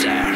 sir.